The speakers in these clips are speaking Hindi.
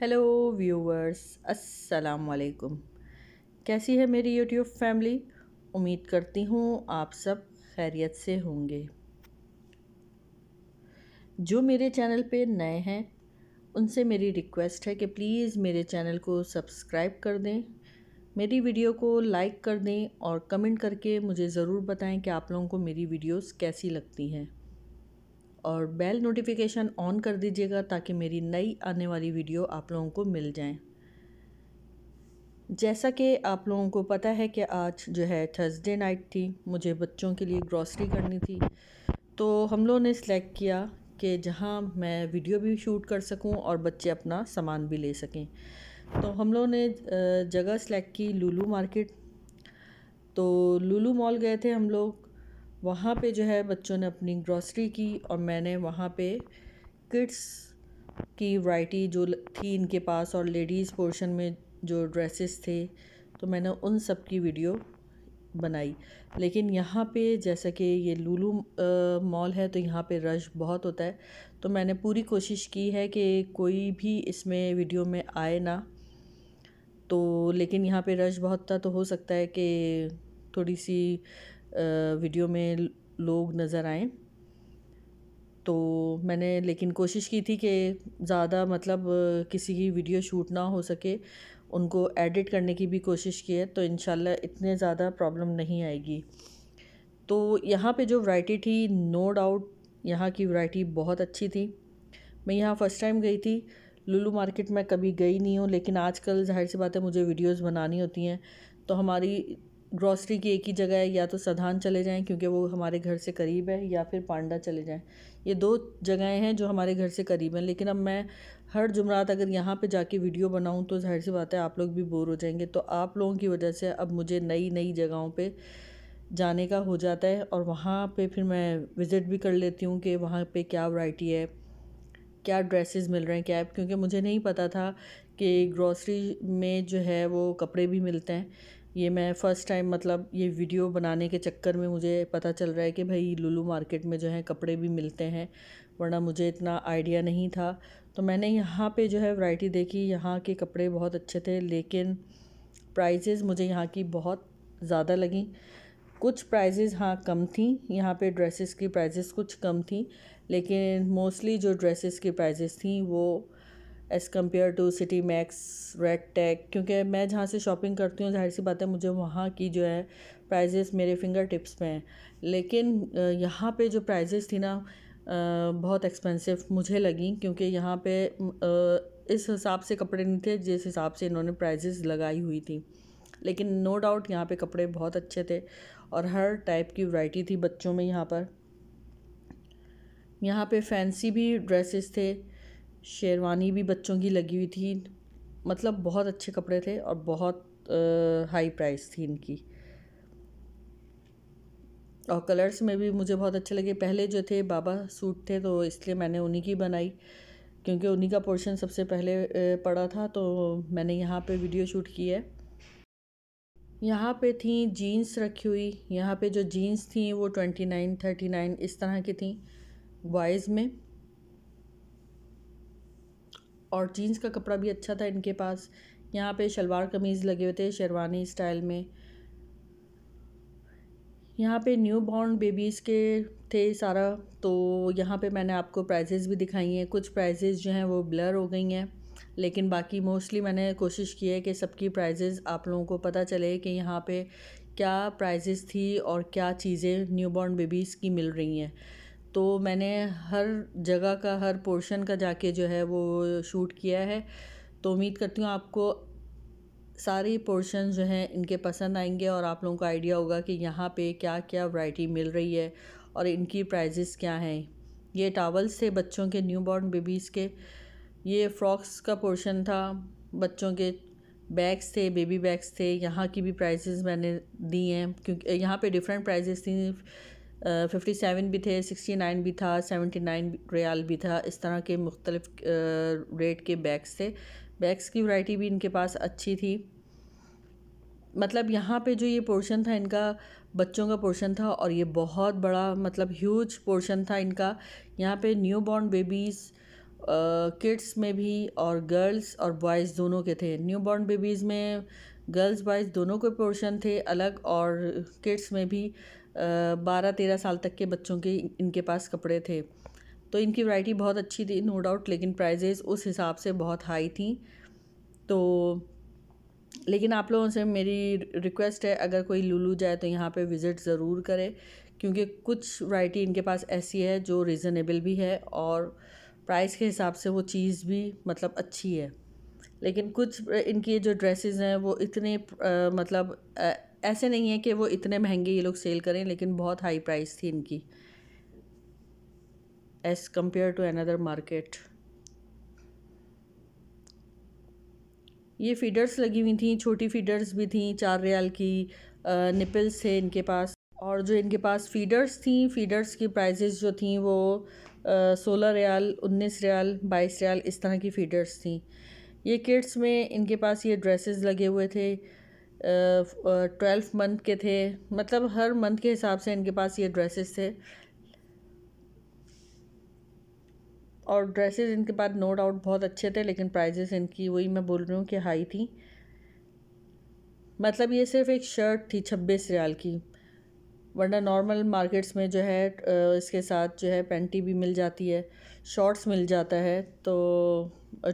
हेलो व्यूवर्स अस्सलाम वालेकुम कैसी है मेरी यूट्यूब फैमिली? उम्मीद करती हूँ आप सब खैरियत से होंगे। जो मेरे चैनल पे नए हैं, उनसे मेरी रिक्वेस्ट है कि प्लीज़ मेरे चैनल को सब्सक्राइब कर दें, मेरी वीडियो को लाइक कर दें और कमेंट करके मुझे ज़रूर बताएँ कि आप लोगों को मेरी वीडियोस कैसी लगती हैं। और बेल नोटिफिकेशन ऑन कर दीजिएगा ताकि मेरी नई आने वाली वीडियो आप लोगों को मिल जाए। जैसा कि आप लोगों को पता है कि आज जो है थर्सडे नाइट थी, मुझे बच्चों के लिए ग्रॉसरी करनी थी। तो हम लोगों ने सिलेक्ट किया कि जहाँ मैं वीडियो भी शूट कर सकूँ और बच्चे अपना सामान भी ले सकें। तो हम लोगों ने जगह सेलेक्ट की लुलू मार्केट तो लुलू मॉल गए थे हम लोग। वहाँ पे जो है बच्चों ने अपनी ग्रॉसरी की और मैंने वहाँ पे किड्स की वैरायटी जो थी इनके पास और लेडीज़ पोर्शन में जो ड्रेसेस थे तो मैंने उन सब की वीडियो बनाई। लेकिन यहाँ पे जैसा कि ये लूलू मॉल है तो यहाँ पे रश बहुत होता है। तो मैंने पूरी कोशिश की है कि कोई भी इसमें वीडियो में आए ना तो लेकिन यहाँ पे रश बहुत था तो हो सकता है कि थोड़ी सी वीडियो में लोग नज़र आएँ। तो मैंने लेकिन कोशिश की थी कि ज़्यादा मतलब किसी की वीडियो शूट ना हो सके। उनको एडिट करने की भी कोशिश की है तो इन इतने ज़्यादा प्रॉब्लम नहीं आएगी। तो यहाँ पे जो वैरायटी थी, नो डाउट यहाँ की वैरायटी बहुत अच्छी थी। मैं यहाँ फ़र्स्ट टाइम गई थी। लुलू मार्केट में कभी गई नहीं हूँ, लेकिन आजकल ज़ाहिर सी बात है मुझे वीडियोस बनानी होती हैं। तो हमारी ग्रॉसरी की एक ही जगह है, या तो सधान चले जाएँ क्योंकि वो हमारे घर से करीब है, या फिर पांडा चले जाएँ। ये दो जगहें हैं जो हमारे घर से करीब हैं, लेकिन अब मैं हर जुमरात अगर यहाँ पे जाके वीडियो बनाऊँ तो ज़ाहिर सी बात है आप लोग भी बोर हो जाएँगे। तो आप लोगों की वजह से अब मुझे नई नई जगहों पर जाने का हो जाता है और वहाँ पर फिर मैं विज़िट भी कर लेती हूँ कि वहाँ पर क्या वराइटी है, क्या ड्रेसेस मिल रहे हैं, क्या क्योंकि मुझे नहीं पता था कि ग्रॉसरी में जो है वो कपड़े भी मिलते हैं। ये मैं फ़र्स्ट टाइम मतलब ये वीडियो बनाने के चक्कर में मुझे पता चल रहा है कि भाई लुलू मार्केट में जो है कपड़े भी मिलते हैं, वरना मुझे इतना आइडिया नहीं था। तो मैंने यहाँ पे जो है वैरायटी देखी, यहाँ के कपड़े बहुत अच्छे थे, लेकिन प्राइजेज़ मुझे यहाँ की बहुत ज़्यादा लगी। कुछ प्राइजेज़ हाँ कम थी, यहाँ पे ड्रेसेस की प्राइजेज़ कुछ कम थी, लेकिन मोस्टली जो ड्रेसेस की प्राइजेज़ थी वो as compare to City Max red tag क्योंकि मैं जहाँ से शॉपिंग करती हूँ, ज़ाहिर सी बात है मुझे वहाँ की जो है प्राइजेस मेरे फिंगर टिप्स में हैं। लेकिन यहाँ पे जो प्राइजेस थी ना बहुत एक्सपेंसिव मुझे लगी क्योंकि यहाँ पे इस हिसाब से कपड़े नहीं थे, जिस हिसाब से इन्होंने प्राइजेस लगाई हुई थी। लेकिन नो डाउट यहाँ पे कपड़े बहुत अच्छे थे और हर टाइप की वैरायटी थी बच्चों में यहाँ पर। यहाँ पे फैंसी भी ड्रेसेस थे। शेरवानी भी बच्चों की लगी हुई थी। मतलब बहुत अच्छे कपड़े थे और बहुत आ, हाई प्राइस थी इनकी। और कलर्स में भी मुझे बहुत अच्छे लगे। पहले जो थे बाबा सूट थे तो इसलिए मैंने उन्हीं की बनाई। क्योंकि उन्हीं का पोर्शन सबसे पहले पड़ा था तो मैंने यहाँ पे वीडियो शूट की है। यहाँ पे थी जीन्स रखी हुई। यहाँ पे जो जीन्स थी वो ट्वेंटी नाइन थर्टी नाइन इस तरह की थी। बॉयज़ में। और जीन्स का कपड़ा भी अच्छा था इनके पास। यहाँ पे शलवार कमीज़ लगे हुए थे शेरवानी स्टाइल में। यहाँ पे न्यू बॉर्न बेबीज़ के थे सारा। तो यहाँ पे मैंने आपको प्राइजेज़ भी दिखाई हैं। कुछ प्राइजेज़ जो हैं वो ब्लर हो गई हैं, लेकिन बाकी मोस्टली मैंने कोशिश की है कि सबकी प्राइजेज़ आप लोगों को पता चले कि यहाँ पे क्या प्राइजेज़ थी और क्या चीज़ें न्यू बॉर्न बेबीज़ की मिल रही हैं। तो मैंने हर जगह का, हर पोर्शन का जाके जो है वो शूट किया है। तो उम्मीद करती हूँ आपको सारी पोर्शन जो हैं इनके पसंद आएँगे और आप लोगों को आइडिया होगा कि यहाँ पे क्या क्या वैरायटी मिल रही है और इनकी प्राइजेस क्या हैं। ये टावल्स थे बच्चों के न्यू बॉर्न बेबीज़ के। ये फ्रॉक्स का पोर्शन था, बच्चों के बैग्स थे बेबी बैग्स थे। यहाँ की भी प्राइजेस मैंने दी हैं, क्योंकि, यहाँ पे डिफरेंट प्राइजेस थी। फिफ्टी सेवन भी थे सिक्सटी नाइन भी था सेवेंटी नाइन रियाल भी था। इस तरह के मुख्तलिफ़ रेट के बैग्स थे। बैग्स की वैरायटी भी इनके पास अच्छी थी। मतलब यहाँ पे जो ये पोर्शन था इनका, बच्चों का पोर्शन था और ये बहुत बड़ा मतलब ह्यूज पोर्शन था इनका। यहाँ पे न्यू बॉर्न बेबीज़ किड्स में भी और गर्ल्स और बॉयज़ दोनों के थे। न्यू बॉर्न बेबीज़ में गर्ल्स बॉयज़ दोनों के पोर्शन थे अलग और किड्स में भी। बारह तेरह साल तक के बच्चों के इनके पास कपड़े थे। तो इनकी वैरायटी बहुत अच्छी थी नो डाउट लेकिन प्राइजेज़ उस हिसाब से बहुत हाई थी। तो लेकिन आप लोगों से मेरी रिक्वेस्ट है अगर कोई लुलू जाए तो यहाँ पे विज़िट ज़रूर करे क्योंकि कुछ वैरायटी इनके पास ऐसी है जो रीज़नेबल भी है और प्राइस के हिसाब से वो चीज़ भी मतलब अच्छी है। लेकिन कुछ इनकी जो ड्रेसेस हैं वो इतने आ, मतलब ऐसे नहीं है कि वो इतने महँगे ये लोग सेल करें, लेकिन बहुत हाई प्राइस थी इनकी। As compare to another market ये फीडर्स लगी हुई थी, छोटी फीडर्स भी थी, चार रियाल की निपल्स थे इनके पास। और जो इनके पास फीडर्स थी फीडर्स की प्राइजेस जो थी वो सोलह रियाल, उन्नीस रियाल, बाईस रियाल, इस तरह की फीडर्स थी। ये किड्स में इनके पास ये ड्रेसेस लगे हुए थे। ट्वेल्व मंथ के थे। मतलब हर मंथ के हिसाब से इनके पास ये ड्रेसेस थे। और ड्रेसेस इनके पास नो डाउट बहुत अच्छे थे, लेकिन प्राइजेस इनकी वही मैं बोल रही हूँ कि हाई थी। मतलब ये सिर्फ़ एक शर्ट थी छब्बीस रियाल की। वरना नॉर्मल मार्केट्स में जो है इसके साथ जो है पेंटी भी मिल जाती है, शॉर्ट्स मिल जाता है तो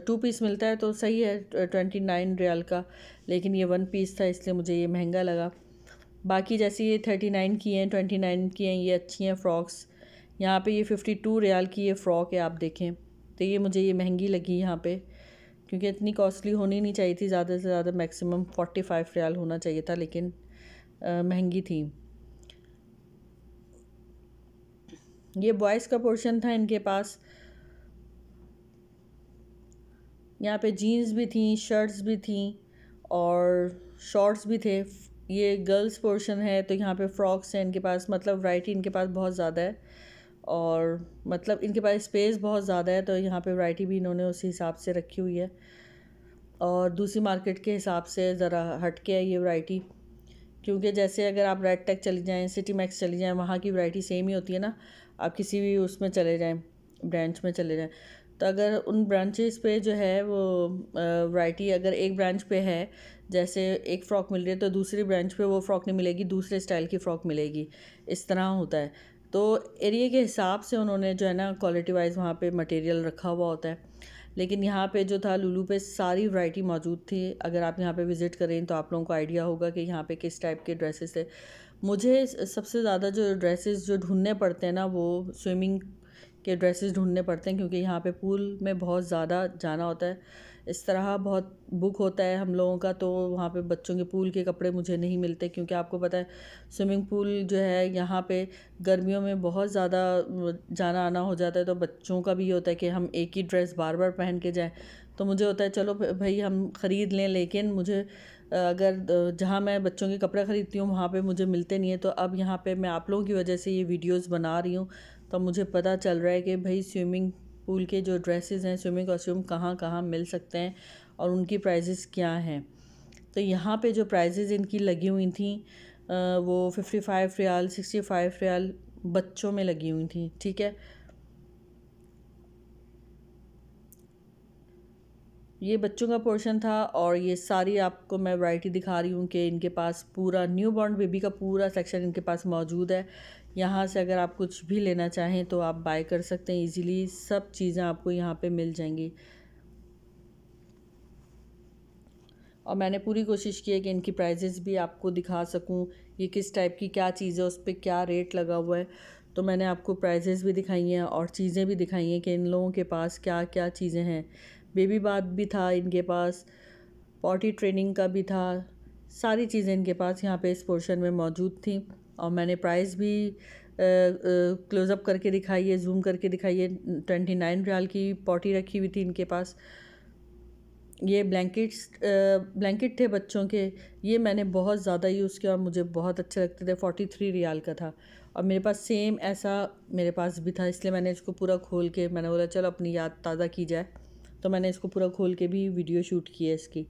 टू पीस मिलता है तो सही है, ट्वेंटी नाइन रियाल का। लेकिन ये वन पीस था इसलिए मुझे ये महँगा लगा। बाकी जैसे ये थर्टी नाइन की हैं ट्वेंटी नाइन की हैं ये अच्छी हैं फ़्रॉक्स। यहाँ पे ये फ़िफ्टी टू रियाल की ये फ़्रॉक है आप देखें। तो ये मुझे ये महँगी लगी यहाँ पे क्योंकि इतनी कॉस्टली होनी नहीं चाहिए थी ज़्यादा से ज़्यादा मैक्सिमम फोर्टी फाइव रियाल होना चाहिए था लेकिन आ, महँगी थी। ये बॉयज़ का पोर्शन था इनके पास। यहाँ पे जीन्स भी थी शर्ट्स भी थी। और शॉर्ट्स भी थे। ये गर्ल्स पोर्शन है तो यहाँ पे फ्रॉक्स हैं इनके पास मतलब वैरायटी इनके पास बहुत ज़्यादा है। और मतलब इनके पास स्पेस बहुत ज़्यादा है तो यहाँ पे वैरायटी भी इन्होंने उसी हिसाब से रखी हुई है। और दूसरी मार्केट के हिसाब से ज़रा हट के है ये वैरायटी क्योंकि जैसे अगर आप रेड टेक चली जाएँ सिटी मैक्स चली जाएँ, वहाँ की वैरायटी सेम ही होती है ना। आप किसी भी उसमें चले जाएँ ब्रांच में चले जाएँ। तो अगर उन ब्रांचेस पे जो है वो वैरायटी अगर एक ब्रांच पे है, जैसे एक फ़्रॉक मिल रही है तो दूसरी ब्रांच पे वो फ़्रॉक नहीं मिलेगी, दूसरे स्टाइल की फ़्रॉक मिलेगी। इस तरह होता है। तो एरिए के हिसाब से उन्होंने जो है ना क्वालिटी वाइज वहाँ पे मटेरियल रखा हुआ होता है। लेकिन यहाँ पे जो था लुलू पे सारी वैरायटी मौजूद थी। अगर आप यहाँ पे विज़िट करें तो आप लोगों को आइडिया होगा कि यहाँ पे किस टाइप के ड्रेसेस थे। मुझे सबसे ज़्यादा जो ड्रेसेस जो ढूँढने पड़ते हैं ना, वो स्विमिंग के ड्रेसेस ढूँढने पड़ते हैं क्योंकि यहाँ पे पूल में बहुत ज़्यादा जाना होता है। इस तरह बहुत बुक होता है हम लोगों का तो वहाँ पे बच्चों के पूल के कपड़े मुझे नहीं मिलते क्योंकि आपको पता है स्विमिंग पूल जो है यहाँ पे गर्मियों में बहुत ज़्यादा जाना आना हो जाता है तो बच्चों का भी होता है कि हम एक ही ड्रेस बार बार पहन के जाएँ। तो मुझे होता है चलो भाई हम ख़रीद लें लेकिन मुझे अगर जहाँ मैं बच्चों के कपड़े ख़रीदती हूँ वहाँ पे मुझे मिलते नहीं है। तो अब यहाँ पे मैं आप लोगों की वजह से ये वीडियोस बना रही हूँ। तो मुझे पता चल रहा है कि भाई स्विमिंग पूल के जो ड्रेसेस हैं स्विमिंग कॉस्ट्यूम कहाँ कहाँ मिल सकते हैं और उनकी प्राइजेस क्या हैं। तो यहाँ पे जो प्राइजेस इनकी लगी हुई थी वो fifty five riyal sixty five riyal बच्चों में लगी हुई थी, ठीक है? ये बच्चों का पोर्शन था और ये सारी आपको मैं वैरायटी दिखा रही हूँ कि इनके पास पूरा न्यू बॉर्न बेबी का पूरा सेक्शन इनके पास मौजूद है। यहाँ से अगर आप कुछ भी लेना चाहें तो आप बाय कर सकते हैं इजीली सब चीज़ें आपको यहाँ पे मिल जाएँगी। और मैंने पूरी कोशिश की है कि इनकी प्राइजेस भी आपको दिखा सकूँ, ये किस टाइप की क्या चीज़ है, उस पर क्या रेट लगा हुआ है। तो मैंने आपको प्राइजेस भी दिखाई हैं और चीज़ें भी दिखाई हैं कि इन लोगों के पास क्या क्या चीज़ें हैं। बेबी बाथ भी था इनके पास, पॉटी ट्रेनिंग का भी था, सारी चीज़ें इनके पास यहाँ पे इस पोर्शन में मौजूद थी। और मैंने प्राइस भी क्लोज़अप करके दिखाई है जूम करके दिखाई है ट्वेंटी नाइन रियाल की पॉटी रखी हुई थी इनके पास। ये ब्लैंकेट्स ब्लैंकेट थे बच्चों के, ये मैंने बहुत ज़्यादा यूज़ किया और मुझे बहुत अच्छे लगते थे फोर्टी थ्री रियाल का था। और मेरे पास सेम ऐसा मेरे पास भी था, इसलिए मैंने इसको पूरा खोल के, मैंने बोला, चलो, अपनी याद ताज़ा की जाए। तो मैंने इसको पूरा खोल के भी वीडियो शूट की है इसकी।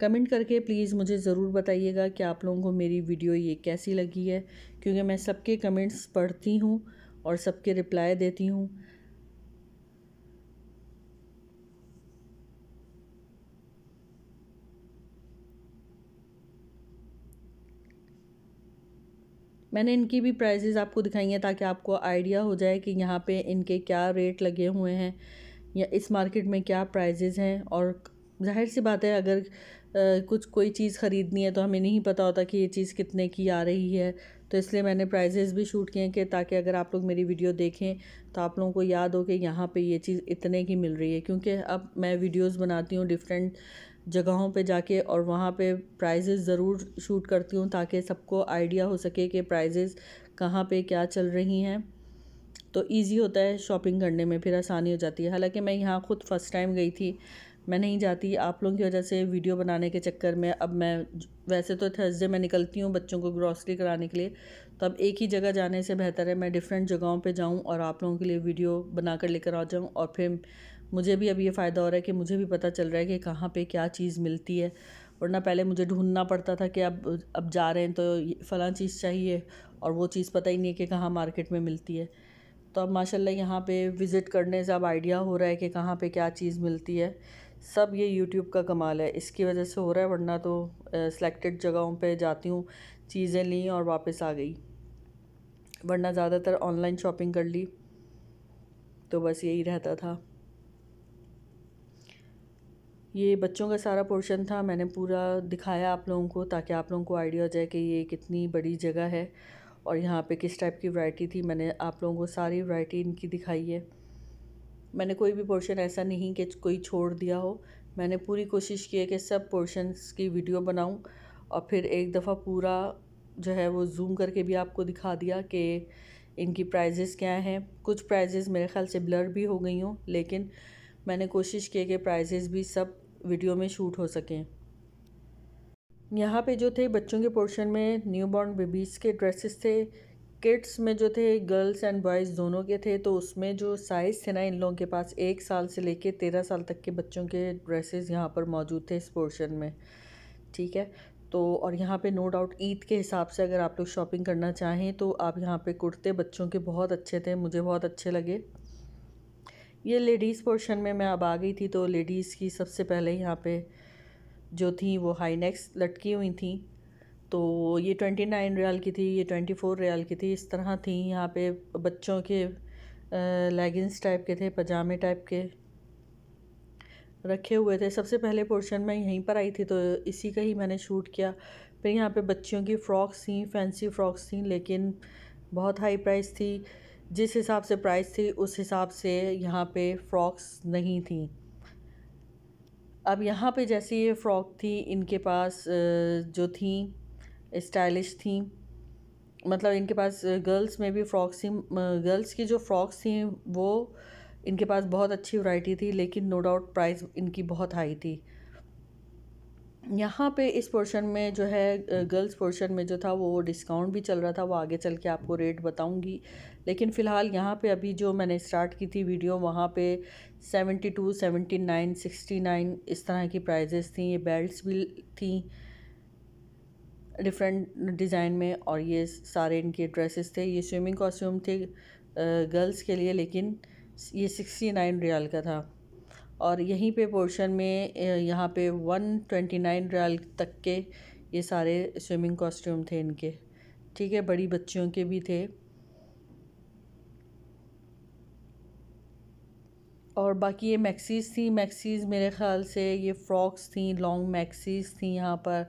कमेंट करके प्लीज़ मुझे ज़रूर बताइएगा कि आप लोगों को मेरी वीडियो ये कैसी लगी है, क्योंकि मैं सबके कमेंट्स पढ़ती हूँ और सबके रिप्लाई देती हूँ। मैंने इनकी भी प्राइजेज़ आपको दिखाई हैं ताकि आपको आइडिया हो जाए कि यहाँ पे इनके क्या रेट लगे हुए हैं या इस मार्केट में क्या प्राइजेज़ हैं। और ज़ाहिर सी बात है अगर आ, कुछ कोई चीज़ ख़रीदनी है तो हमें नहीं पता होता कि ये चीज़ कितने की आ रही है। तो इसलिए मैंने प्राइजेज़ भी शूट किए हैं कि ताकि अगर आप लोग मेरी वीडियो देखें तो आप लोगों को याद हो कि यहाँ पे ये चीज़ इतने की मिल रही है। क्योंकि अब मैं वीडियोस बनाती हूँ डिफरेंट जगहों पे जाके और वहाँ पे प्राइजेज़ ज़रूर शूट करती हूँ ताकि सबको आइडिया हो सके कि प्राइजेज़ कहाँ पे क्या चल रही हैं। तो इजी होता है शॉपिंग करने में, फिर आसानी हो जाती है। हालाँकि मैं यहाँ ख़ुद फ़र्स्ट टाइम गई थी, मैं नहीं जाती। आप लोगों की वजह से वीडियो बनाने के चक्कर में अब मैं वैसे तो थर्सडे में निकलती हूँ बच्चों को ग्रॉसरी कराने के लिए तो अब एक ही जगह जाने से बेहतर है। मैं डिफरेंट जगहों पे जाऊँ और आप लोगों के लिए वीडियो बना कर लेकर आ जाऊँ और फिर मुझे भी अब ये फ़ायदा हो रहा है कि मुझे भी पता चल रहा है कि कहाँ पे क्या चीज़ मिलती है। वरना पहले मुझे ढूंढना पड़ता था कि अब अब जा रहे हैं तो फ़लाँ चीज़ चाहिए और वो चीज़ पता ही नहीं है कि कहाँ मार्केट में मिलती है। तो अब माशाल्लाह यहाँ पे विज़िट करने से अब आइडिया हो रहा है कि कहाँ पे क्या चीज़ मिलती है। सब ये यूट्यूब का कमाल है। इसकी वजह से हो रहा है वरना तो सेलेक्टेड जगहों पे जाती हूँ, चीज़ें ली और वापस आ गई। वरना ज़्यादातर ऑनलाइन शॉपिंग कर ली तो बस यही रहता था। ये बच्चों का सारा पोर्शन था, मैंने पूरा दिखाया आप लोगों को ताकि आप लोगों को आइडिया हो जाए कि ये कितनी बड़ी जगह है और यहाँ पे किस टाइप की वैरायटी थी। मैंने आप लोगों को सारी वैरायटी इनकी दिखाई है। मैंने कोई भी पोर्शन ऐसा नहीं कि कोई छोड़ दिया हो। मैंने पूरी कोशिश की है कि सब पोर्शंस की वीडियो बनाऊँ और फिर एक दफ़ा पूरा जो है वो जूम करके भी आपको दिखा दिया कि इनकी प्राइजेस क्या हैं। कुछ प्राइजेस मेरे ख्याल से ब्लर भी हो गई हों, लेकिन मैंने कोशिश की कि प्राइजेस भी सब वीडियो में शूट हो सकें। यहाँ पे जो थे बच्चों के पोर्शन में न्यू बॉर्न बेबीज़ के ड्रेसेस थे किड्स में जो थे गर्ल्स एंड बॉयज़ दोनों के थे तो उसमें जो साइज़ थे ना इन लोगों के पास, एक साल से लेके तेरह साल तक के बच्चों के ड्रेसेस यहाँ पर मौजूद थे इस पोर्शन में। ठीक है? तो और यहाँ पे नो डाउट ईद के हिसाब से अगर आप लोग शॉपिंग करना चाहें तो आप यहाँ पे कुर्ते बच्चों के बहुत अच्छे थे, मुझे बहुत अच्छे लगे। ये लेडीज़ पोर्शन में मैं अब आ गई थी तो लेडीज़ की सबसे पहले यहाँ पे जो थी वो हाई नेक्स लटकी हुई थी। तो ये ट्वेंटी नाइन रियाल की थी, ये ट्वेंटी फोर रियाल की थी, इस तरह थी। यहाँ पे बच्चों के लेगिंग्स टाइप के थे पजामे टाइप के रखे हुए थे। सबसे पहले पोर्शन में यहीं पर आई थी तो इसी का ही मैंने शूट किया। फिर यहाँ पे बच्चियों की फ़्रॉक्स थी फैंसी फ़्रॉक्स थी, लेकिन बहुत हाई प्राइस थी। जिस हिसाब से प्राइस थी, उस हिसाब से यहाँ पे फ़्रॉक्स नहीं थी। अब यहाँ पे जैसी ये फ़्रॉक थी, इनके पास जो थी स्टाइलिश थी मतलब इनके पास गर्ल्स में भी फ़्रॉक्स थी गर्ल्स की जो फ़्रॉक्स थी, वो इनके पास बहुत अच्छी वैरायटी थी, लेकिन नो डाउट प्राइस इनकी बहुत हाई थी। यहाँ पे इस पोर्शन में जो है गर्ल्स पोर्शन में जो था, वो डिस्काउंट भी चल रहा था, वो आगे चल के आपको रेट बताऊँगी। लेकिन फ़िलहाल यहाँ पे अभी जो मैंने स्टार्ट की थी वीडियो वहाँ पे seventy two seventy nine sixty nine इस तरह की प्राइजेस थी। ये बेल्ट्स भी थी डिफरेंट डिज़ाइन में और ये सारे इनके ड्रेसेस थे। ये स्विमिंग कॉस्ट्यूम थे गर्ल्स के लिए, लेकिन ये सिक्सटी नाइन रियाल का था। और यहीं पे पोर्शन में यहाँ पे वन ट्वेंटी नाइन रियाल तक के ये सारे स्विमिंग कॉस्ट्यूम थे इनके। ठीक है, बड़ी बच्चियों के भी थे। और बाकी ये मैक्सीज़ थी। मैक्सीज़ मेरे ख़्याल से ये फ़्रॉक्स थी लॉन्ग मैक्सीज़ थी यहाँ पर।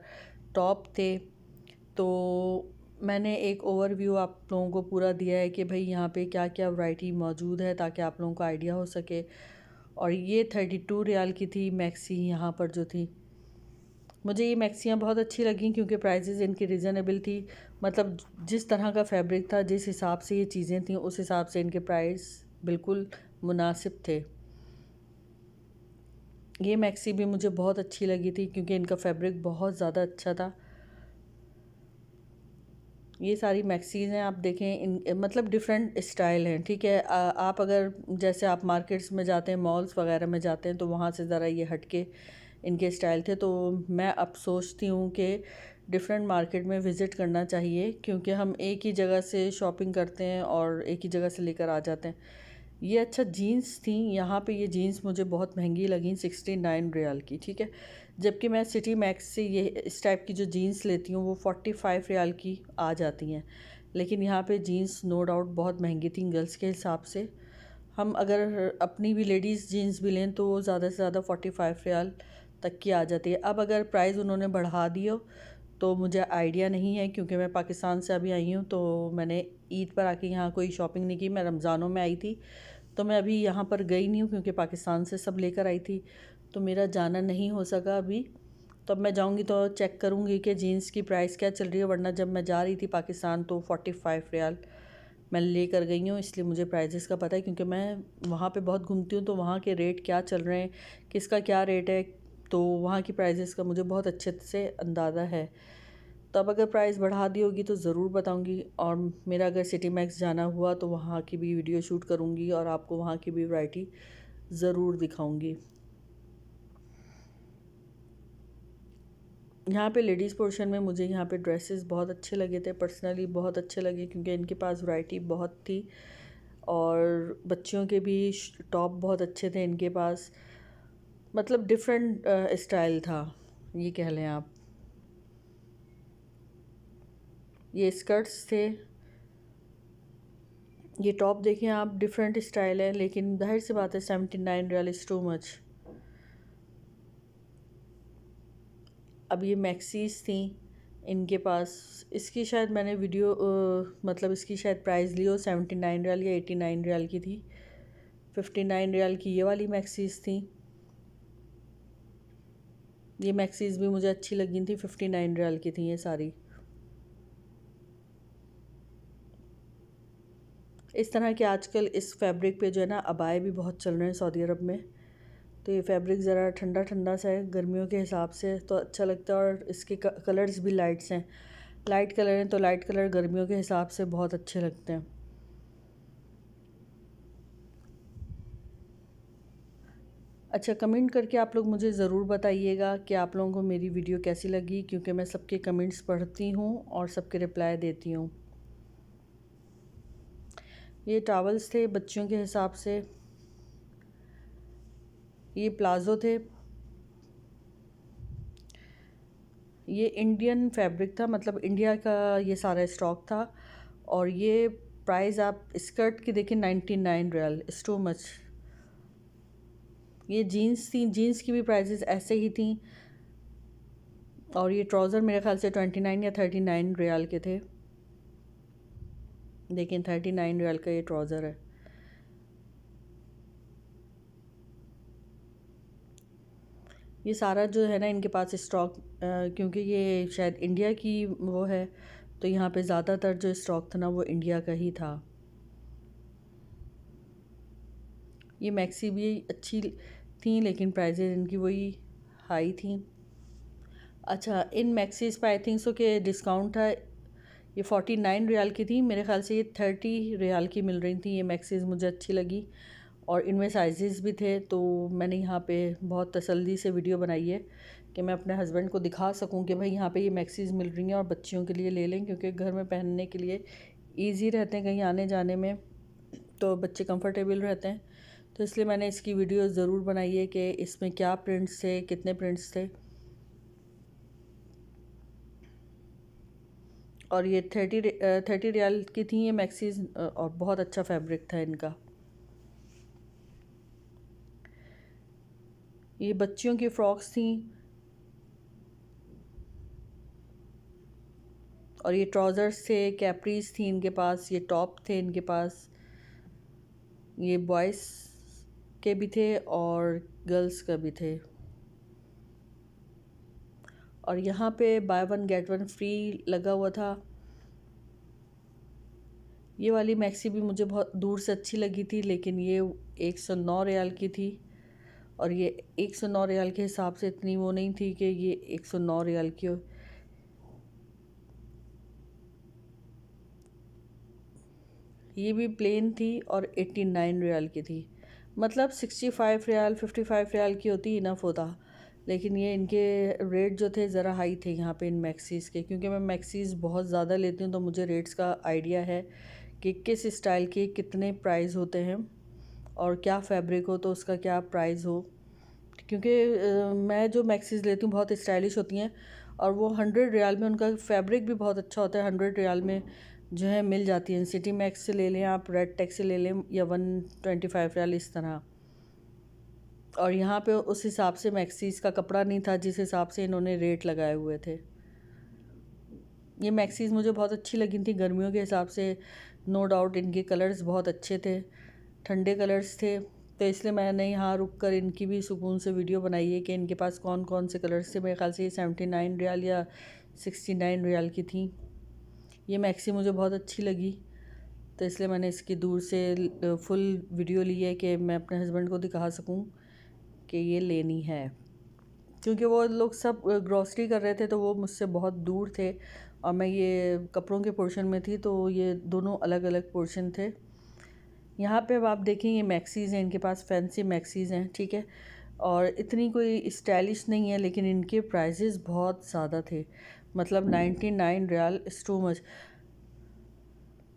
टॉप थे। तो मैंने एक ओवरव्यू आप लोगों को पूरा दिया है कि भाई यहाँ पे क्या क्या वैरायटी मौजूद है ताकि आप लोगों को आइडिया हो सके। और ये थर्टी टू रियाल की थी मैक्सी यहाँ पर जो थी। मुझे ये मैक्सियाँ बहुत अच्छी लगी क्योंकि प्राइजेज़ इनकी रिज़नेबल थी। मतलब जिस तरह का फैब्रिक था, जिस हिसाब से ये चीज़ें थी, उस हिसाब से इनके प्राइस बिल्कुल मुनासिब थे। ये मैक्सी भी मुझे बहुत अच्छी लगी थी क्योंकि इनका फैब्रिक बहुत ज़्यादा अच्छा था। ये सारी मैक्सीज हैं आप देखें इन मतलब डिफरेंट स्टाइल हैं ठीक है? आ, आप अगर जैसे आप मार्केट्स में जाते हैं मॉल्स वगैरह में जाते हैं तो वहाँ से ज़रा ये हट के इनके स्टाइल थे तो मैं अब सोचती हूँ कि डिफरेंट मार्केट में विज़िट करना चाहिए क्योंकि हम एक ही जगह से शॉपिंग करते हैं और एक ही जगह से लेकर आ जाते हैं। ये अच्छा जीन्स थी, यहाँ पे ये जीन्स मुझे बहुत महँगी लगी सिक्सटी नाइन रियाल की, ठीक है? जबकि मैं सिटी मैक्स से ये, इस टाइप की जो जीन्स लेती हूँ, वो फोर्टी फाइव रियाल की आ जाती हैं। लेकिन यहाँ पे जीन्स नो डाउट बहुत महँगी थी गर्ल्स के हिसाब से। हम अगर अपनी भी लेडीज़ जीन्स भी लें तो ज़्यादा से ज़्यादा फोर्टी फाइव रियाल तक की आ जाती है। अब अगर प्राइस उन्होंने बढ़ा दियो तो मुझे आइडिया नहीं है क्योंकि मैं पाकिस्तान से अभी आई हूँ तो मैंने ईद पर आके यहाँ कोई शॉपिंग नहीं की। मैं रमज़ानों में आई थी तो मैं अभी यहाँ पर गई नहीं हूँ क्योंकि पाकिस्तान से सब लेकर आई थी तो मेरा जाना नहीं हो सका अभी। तो अब मैं जाऊँगी तो चेक करूँगी कि जीन्स की प्राइस क्या चल रही है, वरना जब मैं जा रही थी पाकिस्तान तो फोर्टी फाइव रियाल मैं ले कर गई हूँ, इसलिए मुझे प्राइजेस का पता है क्योंकि मैं वहाँ पे बहुत घूमती हूँ तो वहाँ के रेट क्या चल रहे हैं, किसका क्या रेट है तो वहाँ की प्राइजेस का मुझे बहुत अच्छे से अंदाज़ा है। तो अब अगर प्राइस बढ़ा दी होगी तो ज़रूर बताऊँगी और मेरा अगर सिटी मैक्स जाना हुआ तो वहाँ की भी वीडियो शूट करूँगी और आपको वहाँ की भी वैरायटी ज़रूर दिखाऊँगी। यहाँ पे लेडीज़ पोर्शन में मुझे यहाँ पे ड्रेसेस बहुत अच्छे लगे थे पर्सनली बहुत अच्छे लगे क्योंकि इनके पास वैरायटी बहुत थी और बच्चियों के भी टॉप बहुत अच्छे थे इनके पास। मतलब डिफरेंट स्टाइल था ये कह लें आप। ये स्कर्ट्स थे। ये टॉप देखें आप डिफरेंट स्टाइल है लेकिन ज़ाहिर सी बात है seventy nine riyal is too much अब ये मैक्सीज थी इनके पास। इसकी शायद मैंने वीडियो आ, मतलब इसकी शायद प्राइस ली हो सेवेंटी नाइन रियल या एटी नाइन रियल की थी। फिफ्टी नाइन रियल की ये वाली मैक्सीज थी। ये मैक्सीज भी मुझे अच्छी लगी थी फिफ्टी नाइन रियल की थी ये सारी। इस तरह के आजकल इस फैब्रिक पे जो है ना अबाए भी बहुत चल रहे हैं सऊदी अरब में। तो ये फैब्रिक ज़रा ठंडा ठंडा सा है, गर्मियों के हिसाब से तो अच्छा लगता है और इसके कलर्स भी लाइट्स हैं। लाइट कलर हैं तो लाइट कलर गर्मियों के हिसाब से बहुत अच्छे लगते हैं। अच्छा कमेंट करके आप लोग मुझे ज़रूर बताइएगा कि आप लोगों को मेरी वीडियो कैसी लगी, क्योंकि मैं सबके कमेंट्स पढ़ती हूँ और सबके रिप्लाई देती हूँ। ये टावल्स थे बच्चियों के हिसाब से। ये प्लाज़ो थे। ये इंडियन फैब्रिक था मतलब इंडिया का ये सारा स्टॉक था। और ये प्राइस आप स्कर्ट की देखिए ninety nine riyal is too much ये जीन्स थी, जीन्स की भी प्राइसेस ऐसे ही थी। और ये ट्राउज़र मेरे ख्याल से ट्वेंटी नाइन या थर्टी नाइन रियाल के थे। लेकिन थर्टी नाइन रियल का ये ट्राउज़र है। ये सारा जो है ना, इनके पास स्टॉक क्योंकि ये शायद इंडिया की वो है तो यहाँ पे ज़्यादातर जो स्टॉक था ना, वो इंडिया का ही था। ये मैक्सी भी अच्छी थी, लेकिन प्राइजेज इनकी वही हाई थी। अच्छा इन मैक्सीज पर आई थिंक सो कि डिस्काउंट था, ये फोर्टी नाइन रियाल की थी। मेरे ख्याल से ये थर्टी रियाल की मिल रही थी, ये मैक्सीज मुझे अच्छी लगी। और इनमें साइजेस भी थे तो मैंने यहाँ पे बहुत तसल्ली से वीडियो बनाई है कि मैं अपने हस्बैंड को दिखा सकूँ कि भाई यहाँ पे ये मैक्सीज मिल रही हैं और बच्चियों के लिए ले लें, क्योंकि घर में पहनने के लिए ईजी रहते हैं कहीं आने जाने में तो बच्चे कंफर्टेबल रहते हैं। तो इसलिए मैंने इसकी वीडियो ज़रूर बनाई है कि इसमें क्या प्रिंट्स थे, कितने प्रिंट्स थे। और ये थर्टी थर्टी रियाल की थी ये मैक्सीज और बहुत अच्छा फैब्रिक था इनका। ये बच्चियों की फ्रॉक्स थी। और ये ट्राउज़र्स थे कैपरीज थी इनके पास, ये टॉप थे इनके पास। ये बॉयज़ के भी थे और गर्ल्स का भी थे। और यहाँ पे buy one get one free लगा हुआ था। ये वाली मैक्सी भी मुझे बहुत दूर से अच्छी लगी थी, लेकिन ये एक सौ नौ रियाल की थी। और ये एक सौ नौ रियाल के हिसाब से इतनी वो नहीं थी कि ये एक सौ नौ रियाल की हो। ये भी प्लेन थी और एट्टी नाइन रियाल की थी। मतलब sixty five riyal fifty five riyal की होती इनफ होता। लेकिन ये इनके रेट जो थे ज़रा हाई थे यहाँ पे इन मैक्सीज़ के, क्योंकि मैं मैक्सीज़ बहुत ज़्यादा लेती हूँ तो मुझे रेट्स का आइडिया है कि किस स्टाइल के कितने प्राइस होते हैं और क्या फैब्रिक हो तो उसका क्या प्राइस हो। क्योंकि मैं जो मैक्सीज़ लेती हूँ, बहुत स्टाइलिश होती हैं और वो हंड्रेड रियाल में उनका फैब्रिक भी बहुत अच्छा होता है। हंड्रेड रियाल में जो है मिल जाती है। सिटी मैक्स से ले लें आप रेड टेक्स ले लें या वन ट्वेंटी फाइव रियाल इस तरह। और यहाँ पे उस हिसाब से मैक्सीज़ का कपड़ा नहीं था जिस हिसाब से इन्होंने रेट लगाए हुए थे। ये मैक्सीज़ मुझे बहुत अच्छी लगी थी गर्मियों के हिसाब से। नो डाउट इनके कलर्स बहुत अच्छे थे। ठंडे कलर्स थे। तो इसलिए मैंने यहाँ रुक कर इनकी भी सुकून से वीडियो बनाई है कि इनके पास कौन कौन से कलर्स थे। मेरे ख्याल से ये सेवेंटी नाइन रियाल या सिक्सटी नाइन रियाल की थी। ये मैक्सी मुझे बहुत अच्छी लगी। तो इसलिए मैंने इसकी दूर से फुल वीडियो ली है कि मैं अपने हस्बैंड को दिखा सकूँ कि ये लेनी है। क्योंकि वो लोग सब ग्रॉसरी कर रहे थे तो वो मुझसे बहुत दूर थे और मैं ये कपड़ों के पोर्शन में थी तो ये दोनों अलग अलग पोर्शन थे। यहाँ पे अब आप देखें ये मैक्सीज़ हैं, इनके पास फैंसी मैक्सीज़ हैं, ठीक है? और इतनी कोई स्टाइलिश नहीं है, लेकिन इनके प्राइजेज़ बहुत ज़्यादा थे। मतलब नाइन्टी नाइन रियाल इस टू मच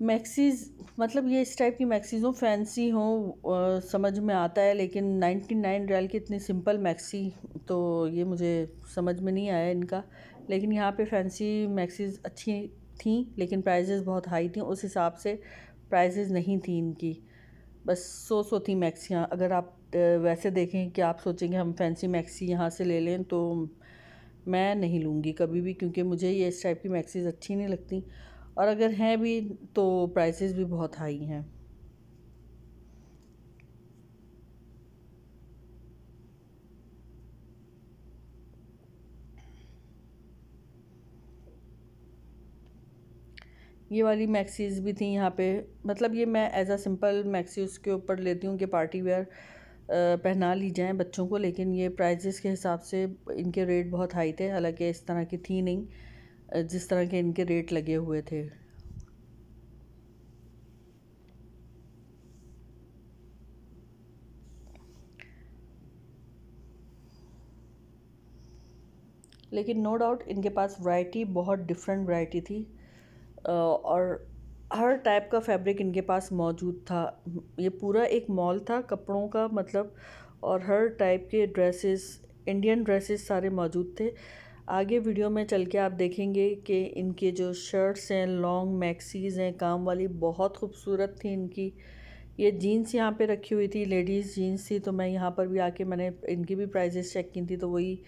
मैक्सीज़ मतलब ये इस टाइप की मैक्सीज़ हो फैंसी हो समझ में आता है, लेकिन नाइन्टी नाइन रियाल की इतनी सिंपल मैक्सी तो ये मुझे समझ में नहीं आया इनका। लेकिन यहाँ पे फैंसी मैक्सीज़ अच्छी थी, लेकिन प्राइजेज़ बहुत हाई थी, उस हिसाब से प्राइजेज़ नहीं थी इनकी। बस सौ सौ थी मैक्सियाँ अगर आप वैसे देखें कि आप सोचेंगे हम फैंसी मैक्सी यहाँ से ले लें तो मैं नहीं लूँगी कभी भी, क्योंकि मुझे ये इस टाइप की मैक्सीज अच्छी नहीं लगती। और अगर हैं भी तो प्राइसेस भी बहुत हाई हैं। ये वाली मैक्सीज भी थी यहाँ पे। मतलब ये मैं एज आ सिंपल मैक्सी उसके ऊपर लेती हूँ कि पार्टी वेयर पहना ली जाएँ बच्चों को, लेकिन ये प्राइजेस के हिसाब से इनके रेट बहुत हाई थे, हालाँकि इस तरह की थी नहीं जिस तरह के इनके रेट लगे हुए थे। लेकिन नो डाउट इनके पास वैरायटी बहुत डिफरेंट वैरायटी थी और हर टाइप का फैब्रिक इनके पास मौजूद था। ये पूरा एक मॉल था, कपड़ों का मतलब और हर टाइप के ड्रेसेस इंडियन ड्रेसेस सारे मौजूद थे। आगे वीडियो में चल के आप देखेंगे कि इनके जो शर्ट्स हैं लॉन्ग मैक्सीज हैं, काम वाली बहुत खूबसूरत थी इनकी। ये जीन्स यहाँ पे रखी हुई थी लेडीज़ जीन्स थी तो मैं यहाँ पर भी आके मैंने इनकी भी प्राइजेस चेक की थी तो वही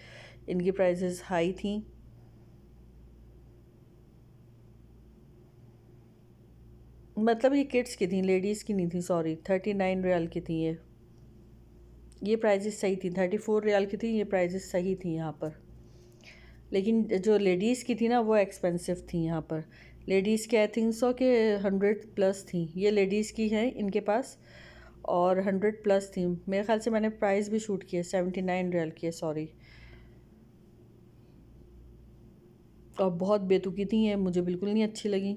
इनकी प्राइजेस हाई थी। मतलब ये किड्स की थी, लेडीज़ की नहीं थी सॉरी थर्टी नाइन रियाल की थी ये। ये प्राइजेस सही थी थर्टी फोर रियाल की थी, ये प्राइजेस सही थी यहाँ पर। लेकिन जो लेडीज़ की थी ना, वो एक्सपेंसिव थी यहाँ पर। लेडीज़ की आई थिंक सो के हंड्रेड प्लस थी। ये लेडीज़ की हैं इनके पास, और हंड्रेड प्लस थी। मेरे ख्याल से मैंने प्राइस भी शूट किया सेवेंटी नाइन रियल की सॉरी और बहुत बेतुकी थी ये, मुझे बिल्कुल नहीं अच्छी लगी।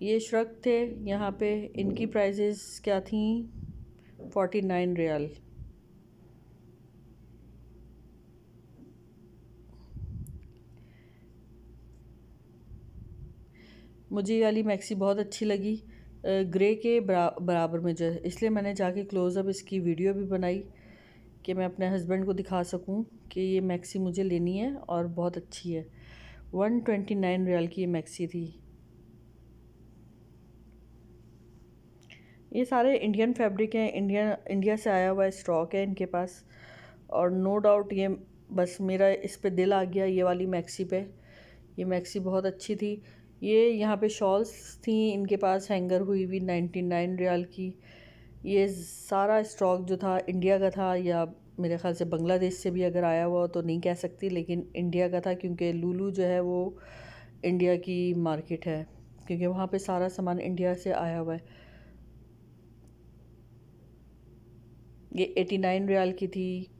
ये श्रक थे। यहाँ पे इनकी प्राइजेस क्या थी? Forty nine riyal. मुझे ये वाली मैक्सी बहुत अच्छी लगी। ग्रे के बरा, बराबर में जो है। इसलिए मैंने जाके क्लोज़अप इसकी वीडियो भी बनाई कि मैं अपने हस्बैंड को दिखा सकूँ कि ये मैक्सी मुझे लेनी है और बहुत अच्छी है। वन ट्वेंटी नाइन रियल की ये मैक्सी थी। ये सारे इंडियन फैब्रिक हैं इंडिया इंडिया से आया हुआ स्टॉक है इनके पास। और नो डाउट ये बस मेरा इस पर दिल आ गया ये वाली मैक्सी पे। ये मैक्सी बहुत अच्छी थी। ये यहाँ पे शॉल्स थी, इनके पास हैंगर हुई हुई नाइन्टी नाइन रियाल की। ये सारा स्टॉक जो था इंडिया का था या मेरे ख्याल से बांग्लादेश से भी अगर आया हुआ तो नहीं कह सकती, लेकिन इंडिया का था क्योंकि लूलू जो है वो इंडिया की मार्केट है, क्योंकि वहाँ पे सारा सामान इंडिया से आया हुआ है। ये एटी नाइन रियाल की थी,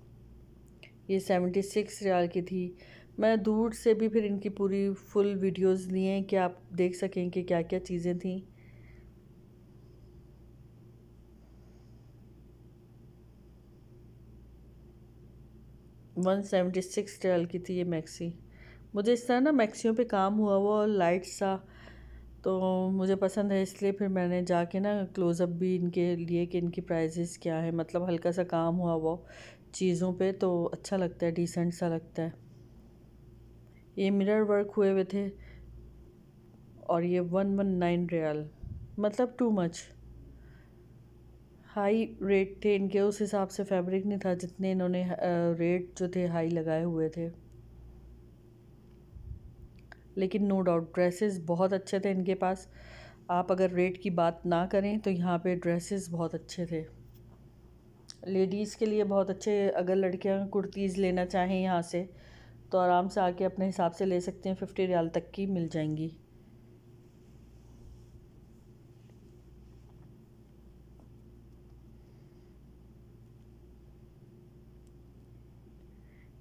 ये सेवेंटी सिक्स रियाल की थी। मैं दूर से भी फिर इनकी पूरी फुल वीडियोस लिए हैं कि आप देख सकें कि क्या क्या चीज़ें थी। वन सेवेंटी सिक्स रियल की थी ये मैक्सी। मुझे इस तरह ना मैक्सियों पे काम हुआ हुआ लाइट सा तो मुझे पसंद है, इसलिए फिर मैंने जाके ना क्लोज़अप भी इनके लिए कि इनकी प्राइजेस क्या है। मतलब हल्का सा काम हुआ वो चीज़ों पे तो अच्छा लगता है डिसेंट सा लगता है। ये मिरर वर्क हुए हुए थे और ये वन वन नाइन रियल मतलब टू मच हाई रेट थे इनके, उस हिसाब से फैब्रिक नहीं था जितने इन्होंने रेट जो थे हाई लगाए हुए थे। लेकिन नो डाउट, ड्रेसेस बहुत अच्छे थे इनके पास। आप अगर रेट की बात ना करें तो यहाँ पे ड्रेसेस बहुत अच्छे थे। लेडीज़ के लिए बहुत अच्छे, अगर लड़कियाँ कुर्तीज़ लेना चाहें यहाँ से तो आराम से आके अपने हिसाब से ले सकते हैं, फिफ्टी रियाल तक की मिल जाएँगी।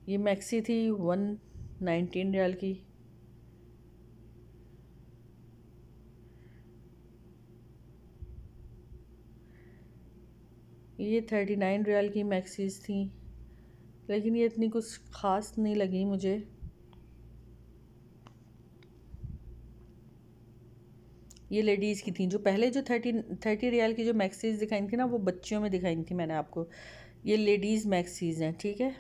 ये मैक्सी थी, वन नाइनटीन रियाल की। ये थर्टी नाइन रियाल की मैक्सीज थी, लेकिन ये इतनी कुछ ख़ास नहीं लगी मुझे। ये लेडीज़ की थी, जो पहले जो थर्टी थर्टी रियाल की जो मैक्सीज दिखाई थी ना, वो बच्चियों में दिखाई थी मैंने आपको। ये लेडीज़ मैक्सीज हैं, ठीक है?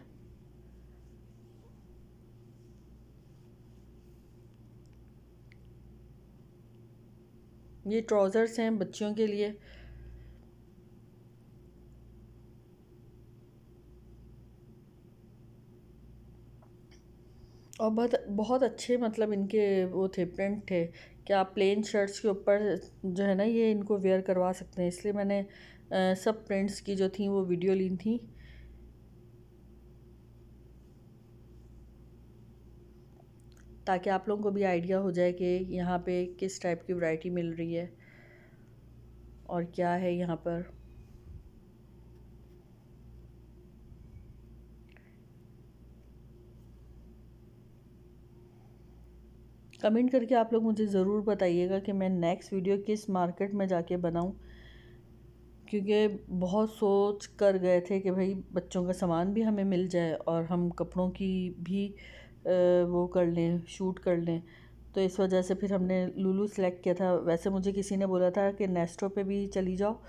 ये ट्राउज़र्स हैं बच्चियों के लिए। और बहुत बहुत अच्छे मतलब इनके वो थे प्रिंट थे। कि आप प्लेन शर्ट्स के ऊपर जो है ना ये इनको वेयर करवा सकते हैं। इसलिए मैंने आ, सब प्रिंट्स की जो थी वो वीडियो ली थी। ताकि आप लोगों को भी आइडिया हो जाए कि यहाँ पे किस टाइप की वैरायटी मिल रही है और क्या है यहाँ पर। कमेंट करके आप लोग मुझे ज़रूर बताइएगा कि मैं नेक्स्ट वीडियो किस मार्केट में जाके बनाऊँ। क्योंकि बहुत सोच कर गए थे कि भाई बच्चों का सामान भी हमें मिल जाए और हम कपड़ों की भी वो कर लें शूट कर लें। तो इस वजह से फिर हमने लुलू सेलेक्ट किया था। वैसे मुझे किसी ने बोला था कि नेस्टो पे भी चली जाओ।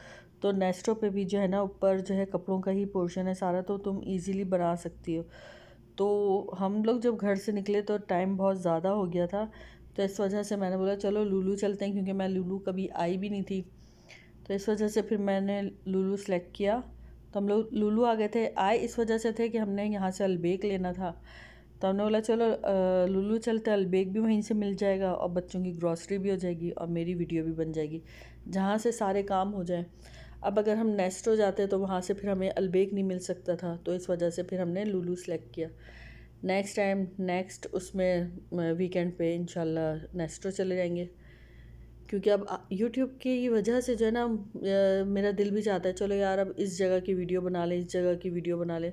तो नेस्टो पे भी जो है ना, ऊपर जो है कपड़ों का ही पोर्शन है सारा तो तुम इजीली बना सकती हो। तो हम लोग जब घर से निकले तो टाइम बहुत ज़्यादा हो गया था तो इस वजह से मैंने बोला, चलो लुलू चलते हैं, क्योंकि मैं लुलू कभी आई भी नहीं थी। तो इस वजह से फिर मैंने लुलू सेलेक्ट किया। तो हम लोग लुलू आ गए थे। आए इस वजह से थे कि हमने यहाँ से अलबेक लेना था। तो हमने बोला, चलो लुलू चलते अलबेक भी वहीं से मिल जाएगा और बच्चों की ग्रॉसरी भी हो जाएगी और मेरी वीडियो भी बन जाएगी, जहाँ से सारे काम हो जाएँ। अब अगर हम नेस्टो जाते तो वहाँ से फिर हमें अलबेग नहीं मिल सकता था तो इस वजह से फिर हमने लूलू सेलेक्ट किया। नेक्स्ट टाइम नेक्स्ट उसमें वीकेंड पे इंशाल्लाह नेस्टो चले जाएँगे। क्योंकि अब यूट्यूब की वजह से जो है ना मेरा दिल भी चाहता है, चलो यार अब इस जगह की वीडियो बना लें, इस जगह की वीडियो बना लें।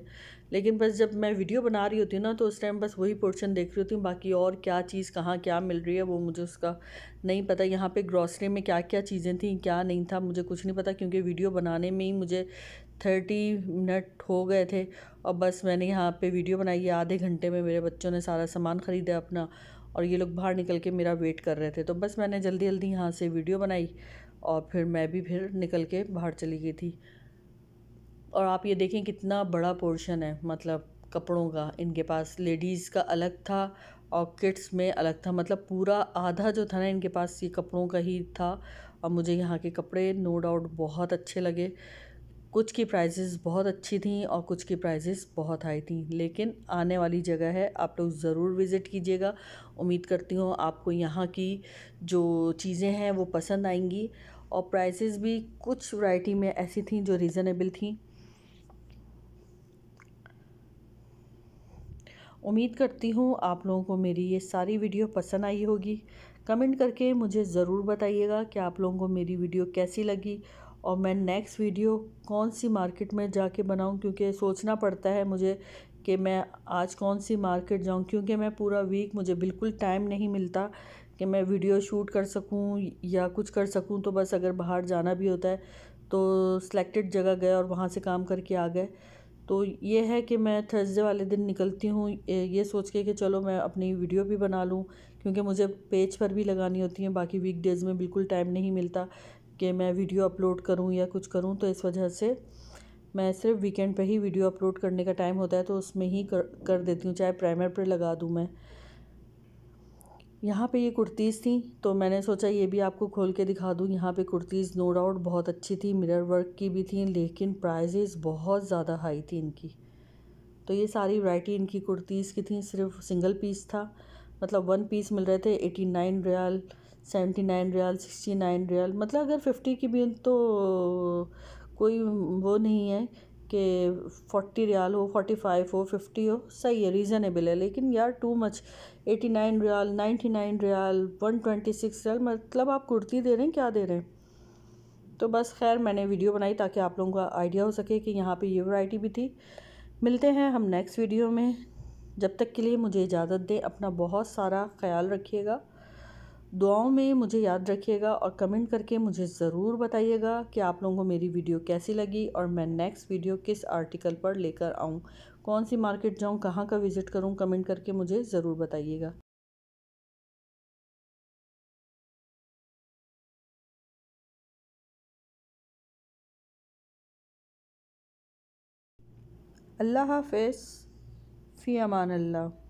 लेकिन बस जब मैं वीडियो बना रही होती हूँ ना तो उस टाइम बस वही पोर्शन देख रही होती हूँ, बाकी और क्या चीज़ कहाँ क्या मिल रही है, वो मुझे उसका नहीं पता। यहाँ पे ग्रॉसरी में क्या क्या चीज़ें थी, क्या नहीं था, मुझे कुछ नहीं पता, क्योंकि वीडियो बनाने में ही मुझे थर्टी मिनट हो गए थे। और बस मैंने यहाँ पे वीडियो बनाई है आधे घंटे में मेरे बच्चों ने सारा सामान ख़रीदा अपना, और ये लोग बाहर निकल के मेरा वेट कर रहे थे। तो बस मैंने जल्दी जल्दी यहाँ से वीडियो बनाई, और फिर मैं भी फिर निकल के बाहर चली गई थी। और आप ये देखें कितना बड़ा पोर्शन है मतलब कपड़ों का, इनके पास लेडीज़ का अलग था और किड्स में अलग था। मतलब पूरा आधा जो था ना इनके पास ये कपड़ों का ही था और मुझे यहाँ के कपड़े नो डाउट बहुत अच्छे लगे। कुछ की प्राइसेस बहुत अच्छी थी और कुछ की प्राइजेस बहुत हाई थी। लेकिन आने वाली जगह है, आप लोग ज़रूर विज़िट कीजिएगा। उम्मीद करती हूँ आपको यहाँ की जो चीज़ें हैं वो पसंद आएँगी और प्राइसेस भी कुछ वैरायटी में ऐसी थी जो रीज़नेबल थी। उम्मीद करती हूँ आप लोगों को मेरी ये सारी वीडियो पसंद आई होगी। कमेंट करके मुझे ज़रूर बताइएगा कि आप लोगों को मेरी वीडियो कैसी लगी और मैं नेक्स्ट वीडियो कौन सी मार्केट में जाके बनाऊँ, क्योंकि सोचना पड़ता है मुझे कि मैं आज कौन सी मार्केट जाऊँ, क्योंकि मैं पूरा वीक मुझे बिल्कुल टाइम नहीं मिलता कि मैं वीडियो शूट कर सकूँ या कुछ कर सकूँ तो बस अगर बाहर जाना भी होता है तो सिलेक्टेड जगह गए और वहाँ से काम करके आ गए। तो ये है कि मैं थर्सडे वाले दिन निकलती हूँ, ये सोच के कि चलो मैं अपनी वीडियो भी बना लूँ, क्योंकि मुझे पेज पर भी लगानी होती है, बाकी वीक डेज़ में बिल्कुल टाइम नहीं मिलता कि मैं वीडियो अपलोड करूँ या कुछ करूँ तो इस वजह से मैं सिर्फ़ वीकेंड पे ही वीडियो अपलोड करने का टाइम होता है तो उसमें ही कर कर देती हूँ, चाहे प्राइमर पर लगा दूँ मैं। यहाँ पे ये कुर्तीज़ थी तो मैंने सोचा ये भी आपको खोल के दिखा दूँ। यहाँ पे कुर्तीज़ नो डाउट बहुत अच्छी थी मिरर वर्क की भी थी, लेकिन प्राइजेस बहुत ज़्यादा हाई थी इनकी। तो ये सारी वैरायटी इनकी कुर्तीज़ की थी, सिर्फ़ सिंगल पीस था। मतलब वन पीस मिल रहे थे eighty nine riyal seventy nine riyal sixty nine riyal मतलब अगर फिफ्टी की भी तो कोई वो नहीं है। कि फोर्टी रियाल हो फोर्टी फाइव हो फिफ्टी हो, सही है रीज़नेबल है। लेकिन यार too much eighty nine riyal ninety nine riyal one twenty six riyal मतलब आप कुर्ती दे रहे हैं, क्या दे रहे हैं? तो बस खैर, मैंने वीडियो बनाई ताकि आप लोगों का आइडिया हो सके कि यहाँ पे ये वैरायटी भी थी। मिलते हैं हम नेक्स्ट वीडियो में। जब तक के लिए मुझे इजाज़त दें, अपना बहुत सारा ख्याल रखिएगा। दुआओं में मुझे याद रखिएगा और कमेंट करके मुझे ज़रूर बताइएगा कि आप लोगों को मेरी वीडियो कैसी लगी और मैं नेक्स्ट वीडियो किस आर्टिकल पर लेकर आऊँ। कौन सी मार्केट जाऊँ, कहाँ का विज़िट करूँ, कमेंट करके मुझे ज़रूर बताइएगा। अल्लाह हाफ़ फ़ी अमान अल्लाह।